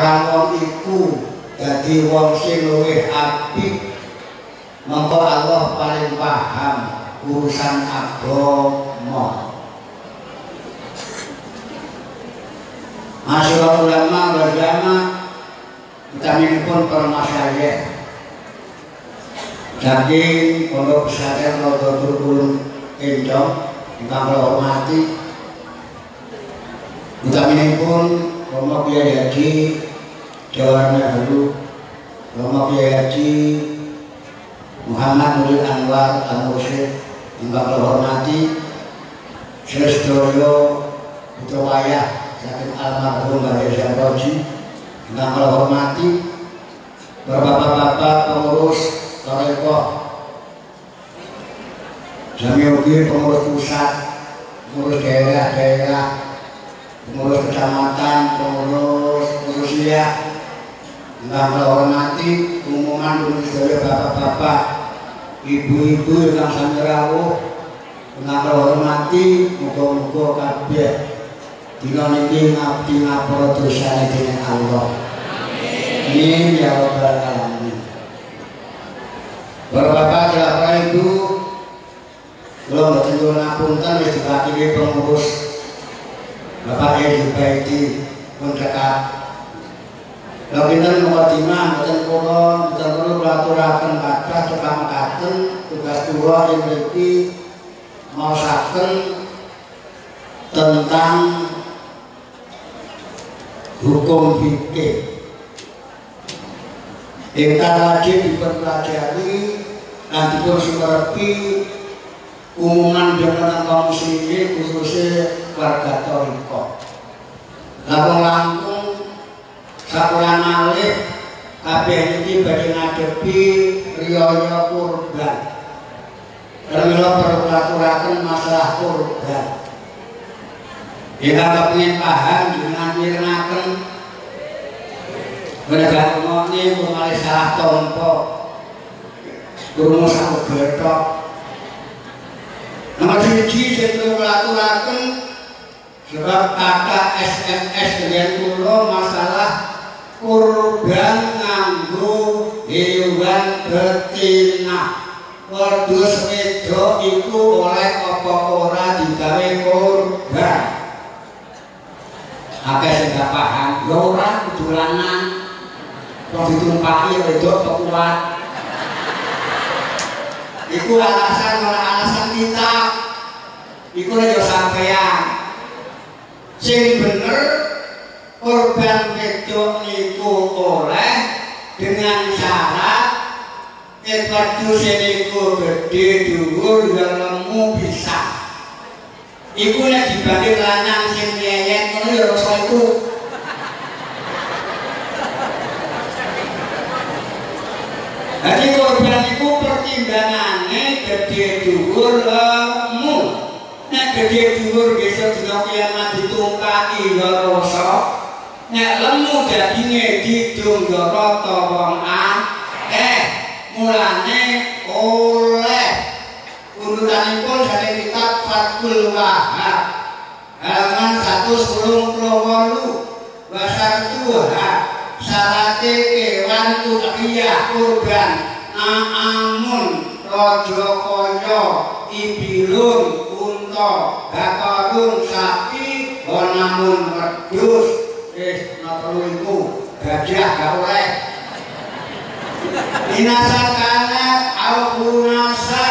wong iku dadi wong sing luwih apik. Mongko Allah paling paham urusan agama. Masyarakat ulama berjama vitamin pun permasalahan daging pondok pesantren Rodotul Ulum Encong ingkang kula hormati. Vitamin pun Romo Kiai Haji Jawa Dahulu Romo Kiai Haji Muhammad Nurul Anwar Al-Mursyid ingkang kula hormati Srestoyo Putra Wayah Sakit Almarhum Mbak Desa Roji ingkang kula hormati Bapak-bapak pengurus Torekoh Jamiuddin pengurus pusat pengurus daerah-daerah pengurus kecamatan, pengurus usia Enggak menghormati umuman dulu sebagai bapak-bapak ibu-ibu yang sami rawuh enggak menghormati muka-muka kabeh dina niki ngabdi ngapura dosane dening Allah. Amin ya rabbal alamin. Bapak-bapak, bapak ibu. Kalau nggak tentu ngapunten wis dibagi pengurus Bapak Edi Baiti pun dekat Lha pinten mukadimah mboten kula mboten kula kulaturaken kathah mekaten tugas kula ing mriki maosaken tentang hukum fikih. Ingkang wajib dipelajari lan dipun sumerepi umuman dengan kaum muslimin khususnya warga Toriko. Lalu langkung sakulan malih kabeh iki badhe ngadepi riyaya kurban. Kala perlu aturaken masalah kurban. Jika kepingin paham dengan mirengaken Mereka ngomongnya mulai salah tompo Kurungu sanggup betok Nomor siji sing aturaken sebab kata SMS dengan kulo masalah kurban nganggo hewan betina wedhus wedok iku oleh apa ora digawe kurban? Akeh sing gak paham ya ora kudu lanang. Kok ditumpaki wedok kuat. Iku alasan ora alasan kita. Iku lho sampean sing bener korban wedok niku oleh dengan syarat Ekwadus niku gede dhuwur ya lemu bisa. Iku nek dibanding lanang sing nyeyet ngono ya rasa iku. Jadi korban iku pertimbangane gede dhuwur lemu. Nek gede dhuwur besok dina kiamat ditungkaki ya rasa. Nek lemu daginge didung ya rata wong akeh. Mulane oleh urutanipun dari kitab Fathul Wahab halaman 198 Wasar Tuha Sarate kewan udhiyah kurban Na'amun Rojo Koyo Ibilun Unto Bakarun Sapi Bonamun Wedus Eh, notolu iku Gajah gak oleh Inasa kanat Al-Bunasa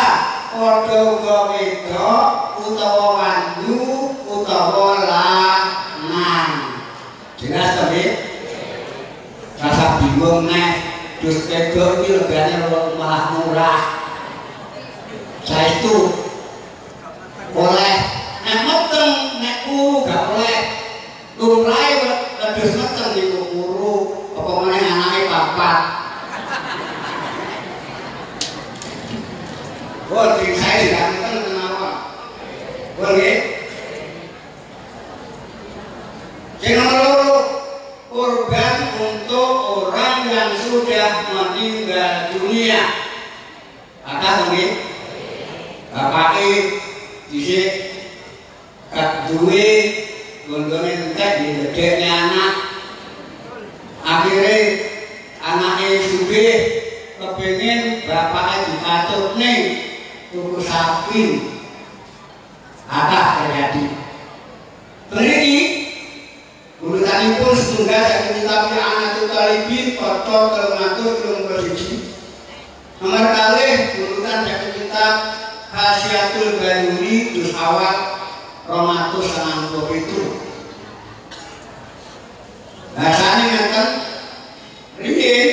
Kodo Gowedo Utawa Wandu Utawa Lanang. Jelas tapi Rasa bingung nih Dus kedo ini leganya malah murah. Saya itu Oleh. Nek meteng Nek kuru gak oleh. Lumrai Wedus meteng di kuru Apa mana anaknya papat Boleh saya tidak tahu kenapa. Boleh. Yang nomor kurban untuk orang yang sudah meninggal dunia. Kata mungkin. Bapak E disi kat duwe gondone entek di gedeknya anak. akhirnya anaknya suge kepingin bapaknya dikatut nih tuku sapi. Apa terjadi? Berarti urutanipun setunggal sakit tapi anak itu talibin kotor termatur belum bersiji nomor kali urutan sakit kitab khasiatul baduri dus awal romatus sanang itu. Bahasanya ngeten riyin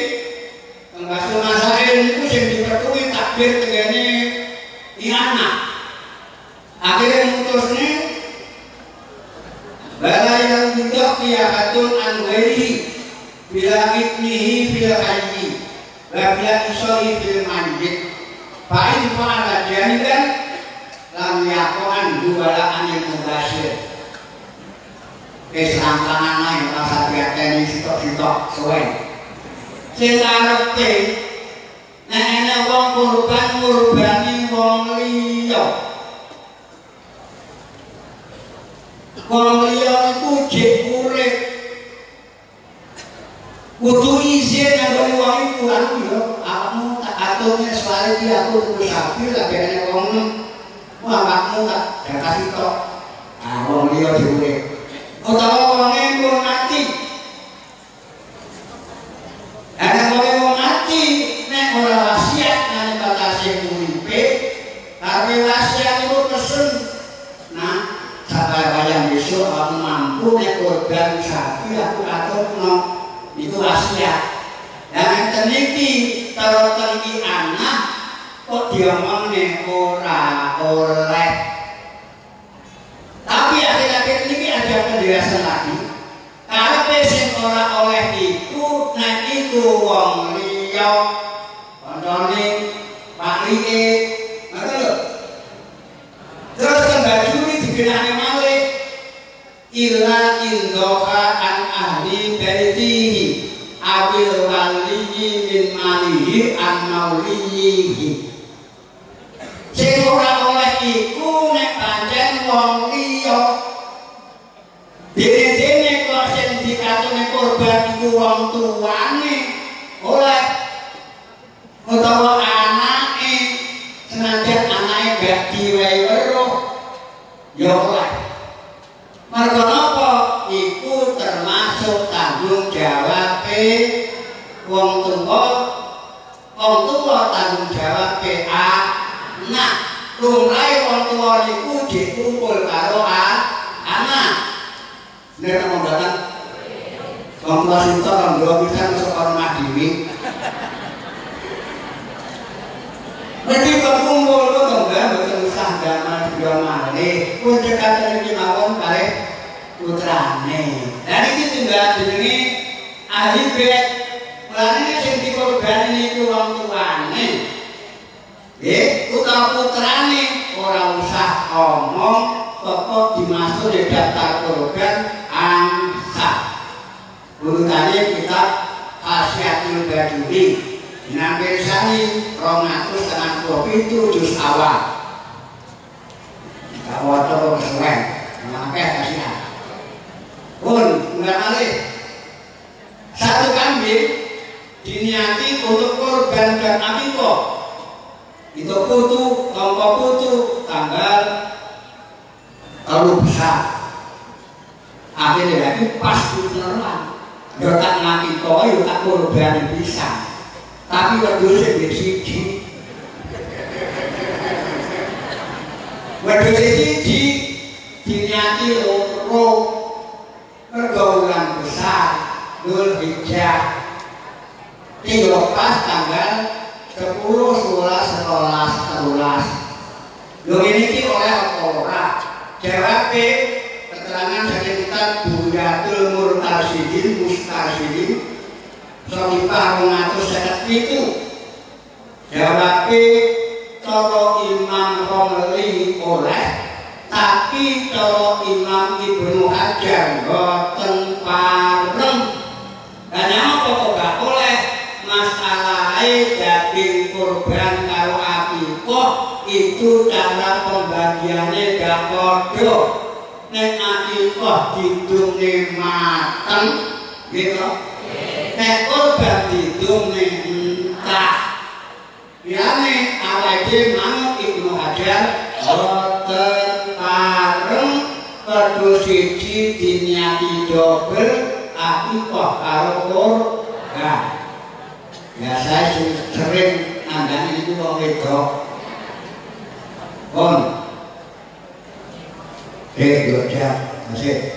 Pengbasul masail itu yang dipertui takbir tegane anak akhirnya mutusnya bala yang tidak kiyahatun an ghairihi bila ibnihi fil hayyi wa bila isoi fil manjid. Fa'in fa'ala jahilan lam yakoan duwala anil mubasir Islam tangan naik rasa diateni sitok-sitok suwe sing karepe wong kurban ngurbani wong liya. Wong liya iku jek urip. Kudu izin karo wong iku aku aku tak atune soal iki aku wah awakmu tak kasih tok. Ah wong liya diurip utawa wong pun mati Ada boleh mau mati, nek ora wasiat nang batase uripe, tapi wasiat itu pesen. Nah, sampai wayang besok aku mampu nek korban sapi aku aturno itu wasiat. Dan yang teniki terus teniki anak kok diomongne ora oleh. Tapi akhir-akhir ini ada penjelasan lagi. Karepe sing ora oleh iku nek iku wong liya kancane pakrike ngoten lho. Terus kan digenani malih illa indoka an ahli baitihi. Awil waliyi min malihi an mauliyihi sing ora oleh iku nek pancen wong liya. Dene-dene kok sing dikatune korban iku wong tuane. Oleh. Utawa ke A nak lumrahe wong tuwa niku dikumpul karo A anak. Nek mau datang. Wong tuwa sinta kan dua pisan saka rumah dhewe Mereka berkumpul lo tonggak, bukan usah gaman juga mana Untuk kata mawon kare putrane. Dan ini tinggal jenenge ahli bed. Mulanya yang dikorban ini ke orang Eh, utawa putrane ora usah omong pokok dimasuk di daftar korban angsa. Urutannya kita khasiatul baduri Nabi Sani Romatus dengan kopi itu jus awal. Gak wadah kesuwen Maka kasihan. Pun, enggak kali Satu kambing Diniati untuk korban dan amiko Itu putu, kelompok putu Tanggal Terlalu besar akhirnya lagi pas beneran yo tak ngati kok yo tak korban bisa. Tapi wedhus sing siji. Wedhus siji dinyati loro pergaulan besar Dul Hijjah Tiga pas tanggal 10, 11, 11, 13 Lho ini ki oleh ora Jawabnya keterangan dari kitab Buyatul Murtasidin Mustasidin Sohibah mengatur sekat itu Jawabnya Coro Imam Romli oleh Tapi Coro Imam Ibnu Hajar Boten pareng. Dan apa pembagiannya gak kodoh nek akikah didunge mateng gitu nek korban didung ning entah Yane awake manut Ibnu Hajar boten pareng. Kedua siji diniati dobel akikoh karo korban. Ya saya sering nandani itu wong wedok eh yo masih.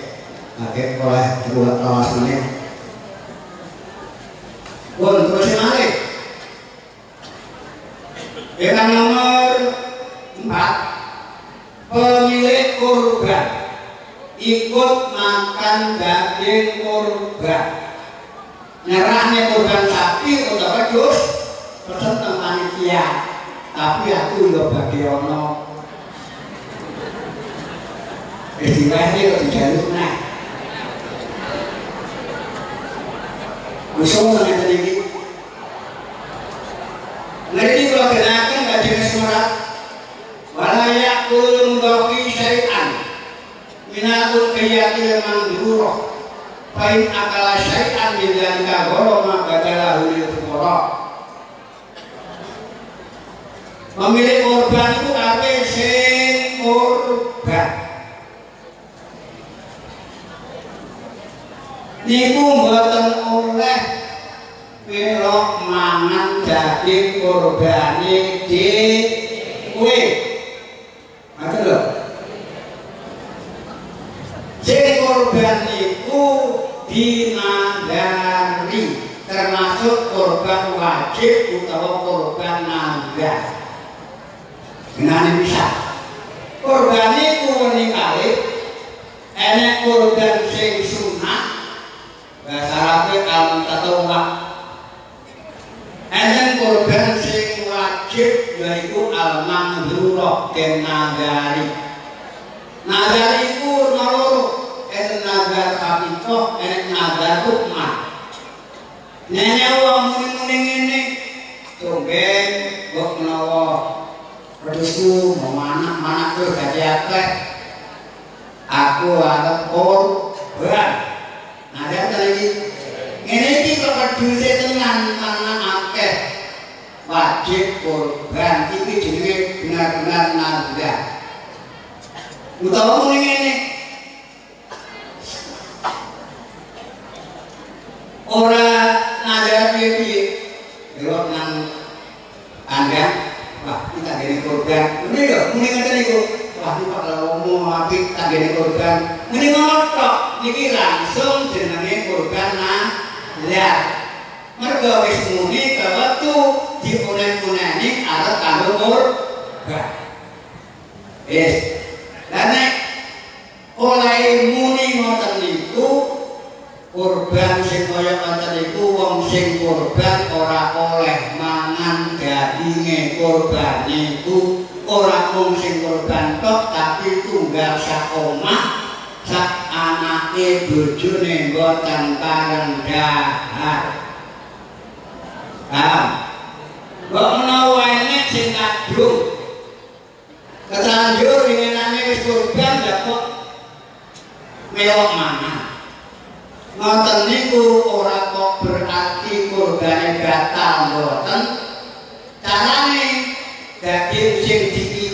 Pakai oleh dua kawas menit kon terus malih yang nomor empat pemilik kurban. Ikut makan daging kurban. Nyerahnya kurban sapi untuk pesen tentang panitia. Tapi aku udah bagi ono istilahnya kok dijaluk nah Usung dengan ini Ngerti kalau kenakan gak jenis surat Wala yakul mudhafi syai'an Minakul kiyakil mandurah Fain akala syai'an Bidan kagoro Mabadalah hulil fukoro Memilih korban itu Kabe sing korban Niku mboten oleh Pilok mangan daging kurbani dhewe. Ngoten lho. Sing kurban niku dinandari termasuk kurban wajib utawa kurban nangga. Dengan bisa. Kurban niku ning kalih enek kurban sing bahasa Arabnya al tatawwa enten kurban sing wajib yaiku al mandhurah den nagari. Nagari ku naloro enten nagar kapito enten nagar hukmah nenek wong muni-muni ngene tumben mbok menawa wedhusku mau anak mana tuh gaji akeh. Aku arep korban ada lagi. Ini iki kok peduse tenan mana akeh. Wajib korban. Iki jenenge benar-benar nanda utawa muni ngene. Ora nanda piye-piye delok nang anda? Wah kita gini korban. Ini lho muni ngene niku iki kok ngomong apik tak gini korban. Ini ngono tok niki langsung jenenge kurban ya mergo wis muni kewetu diunen-uneni arep kanggo lan nek oleh muni ngoten niku kurban sing kaya ngoten niku wong sing kurban ora oleh mangan daginge kurban niku ora mung sing kurban tok tapi tunggal sak omah sak anake bojone mboten pareng dahar. Ah. Kok menawa enek sing kadung. Ketanjur inginane wis kurban ya kok melok mangan. Ngoten niku ora kok berarti kurbane batal mboten. Carane daging sing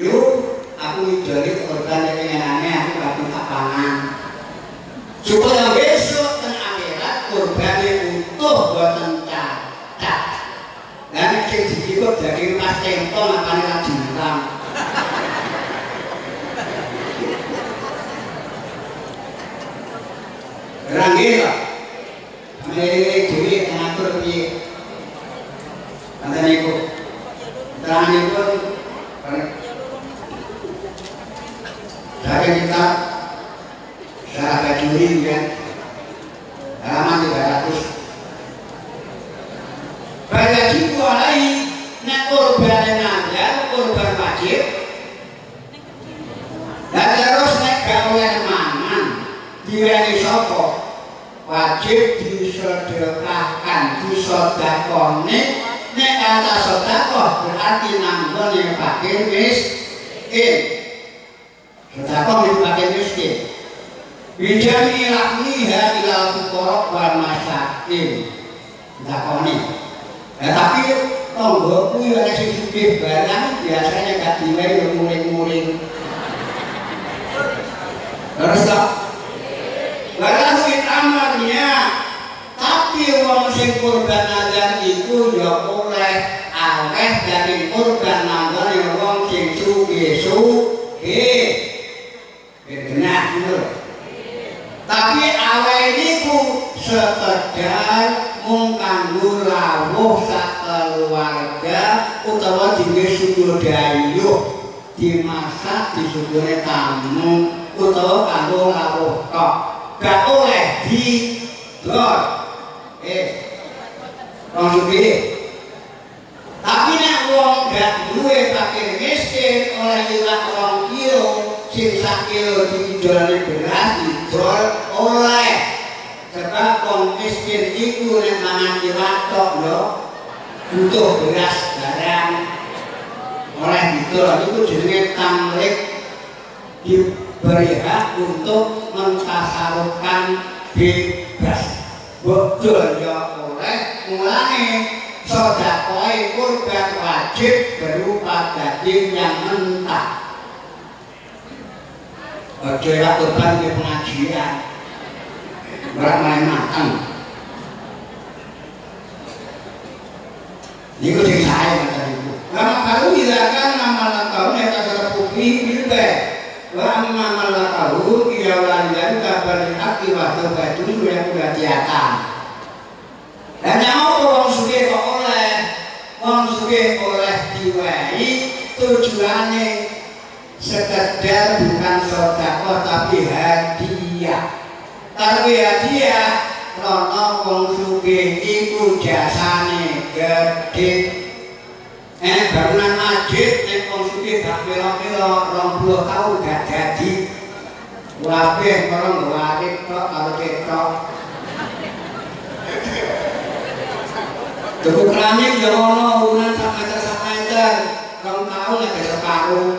yuk aku ijolit organ yang ingin aneh aku bagi tapangan coba yang besu dananya korban wajib. Dan terus nek gawean mana diwani sapa? Wajib disodokahkan disodakoh ini ini kata sodakoh berarti nanggol yang pakai miskin. Sodakoh yang pakai miskin. Bijami lakmi hati lalu korok wal masyakin Sodakoh ini Ya tapi tonggo ku ya sing sugih barang biasanya gak diwehi yo muring-muring. Terus tak? Walau amalnya tapi wong sing kurban nazar iku ya oleh aweh dari kurban nazar wong sing sugih-sugih. benar benar tapi awal ini ku sekedar mengkanggu rawuh sak keluarga utawa dingin suku dayuh dimasak di sukunya tamu utawa kanggo rawuh kok gak oleh di dor eh maksudnya tapi nek wong gak duwe fakir miskin oleh iwak wong kilo sing sakil didolane beras didol oleh sebab wong miskin iku nek iwak tok lho butuh beras barang. Oleh didol itu jenenge tamlik diberi hak untuk mentasarufkan bebas. Betul ya oleh mulai sodakoi kurban wajib berupa daging yang mentah. Ojo ya kurban di pengajian Berat main matang Ini kucing saya kata ibu Lama ilakan nama lakau Neta serpuki bilbe Lama nama lakau Iya walidan kabar Aki waktu baju Sudah kuda tiatan Dan yang mau orang suge kok oleh. Orang suge oleh diwai Tujuannya sekedar bukan sodako tapi hadiah tapi hadiah krono wong sugih iku jasane gede eh bangunan masjid nek wong sugih gak pira-pira 20 tahun gak jadi. Wabeh kalau warik tok kalau ketok Tuku keramik ya ono urunan sak meter sak meter rong tahun lagi separuh.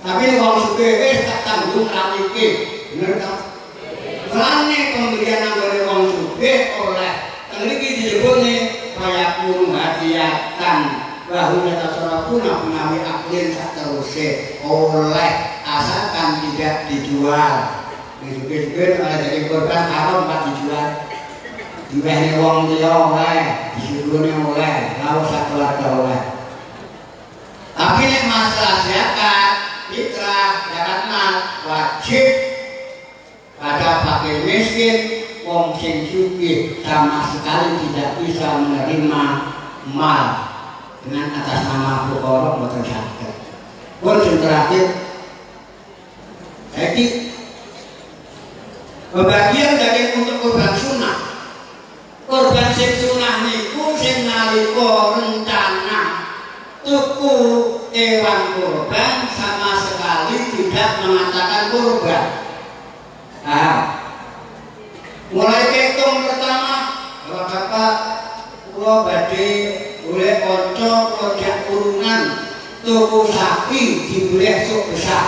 Tapi kalau suka wis tak tanggung ramike bener tak Rane pemberian anggone wong sugih oleh. Ngriki disebutne kaya pun hadiatan. Bahwa tasarrufuna menawi aklin sak teruse oleh. Asalkan tidak dijual. Disuguh-suguh malah jadi korban haram pak dijual. Diwehne wong liya oleh, disuguhne oleh, lalu sak keluarga oleh. Tapi masalah zakat, fitrah, zakat mal wajib pada fakir miskin wong sing sugih sama sekali tidak bisa menerima mal dengan atas nama fuqara mboten saged. Pun sing terakhir jadi pembagian dari untuk korban sunnah korban sing sunnah niku sing nalika rencana tuku hewan kurban sama sekali tidak mengatakan kurban. Nah, mulai ketung pertama, kalau bapak gua badhe boleh konco rojak kurungan tuku sapi dibeli sok besar.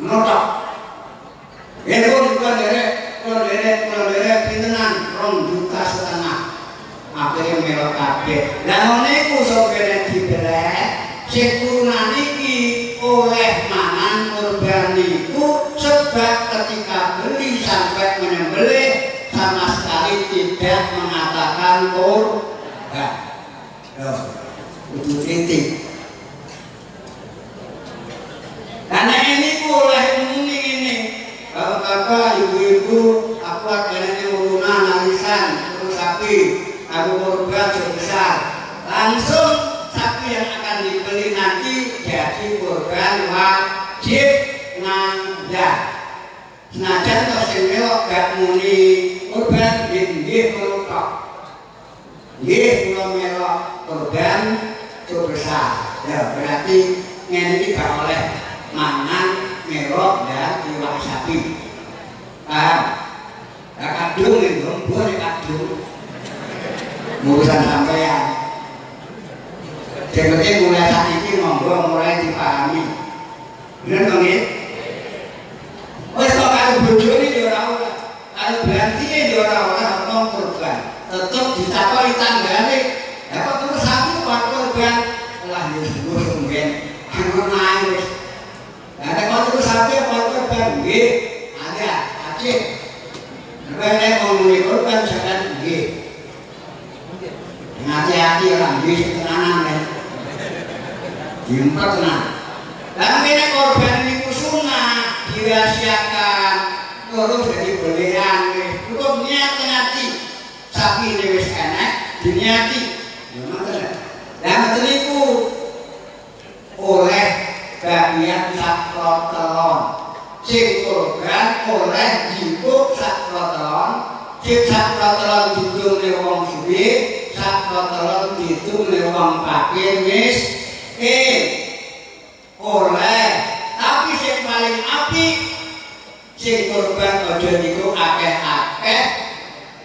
Notok. Ya pun bukan derek, bukan derek, bukan derek pintenan rong juta setengah. Akhirnya melok kabeh. Lah ngono iku sopene dibelek sing turunan iki gak muni korban nggih kula tok nggih kula melok sebesar ya berarti ngene iki gak oleh mangan melok dan iwak sapi. Paham? Nah kadung itu boleh kadung. Urusan sampean yang penting mulai saat ini monggo mulai dipahami. Benar dong ya wes kok kalau bojo ini di orang orang kalau berarti ini di orang orang ngomong korban tetap ditakoi tanggane ya kok terus satu kok korban lah ya gue mungkin aku nangis Nah, kalau terus sampai apa korban, nggih, ada. Nek mau muni korban misalkan nggih. Hati-hati lah, nggih tenanan ya. Diempat tenang. Tapi nek korban ini sunnah dirahasiakan, loro dadi belehan kuwi kok niat ati sapi dhewe wis enak diniati. Yo ngono lah. Lha ngene iku oleh bagian sak telon sing kurban oleh jitu sak telon sing sak telon jitu ne wong suwi sak telon jitu ne wong pakir wis. Eh oleh sing korban aja niku akeh-akeh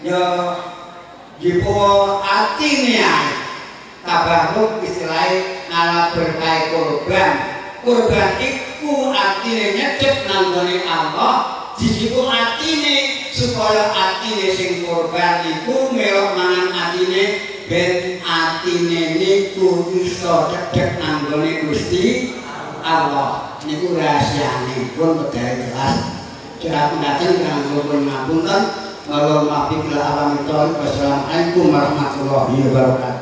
ya jipuk atine ae tabarruk istilahnya ngalah berkait korban. Korban iku artine nyedep nanggone Allah disiku atine supaya atine sing korban iku melok mangan atine ben atine niku iso cedhek nanggone Gusti Allah. Niku rahasiane pun bedhae jelas Assalamualaikum warahmatullahi wabarakatuh.